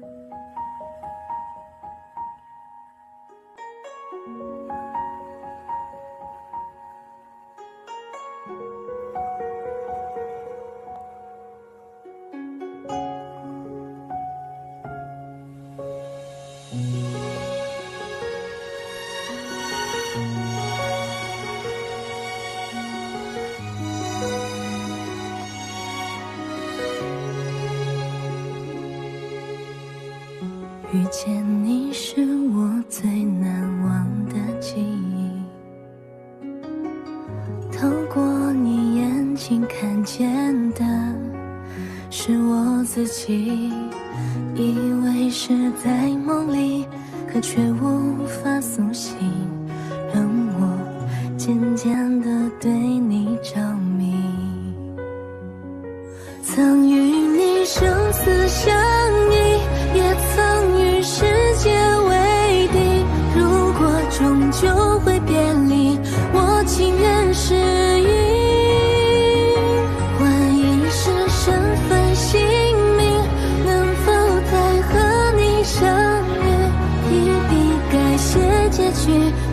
Música 遇见你是我最难忘的记忆，透过你眼睛看见的是我自己，以为是在梦里，可却无法苏醒，让我渐渐地对你着迷。曾与你生死相 예.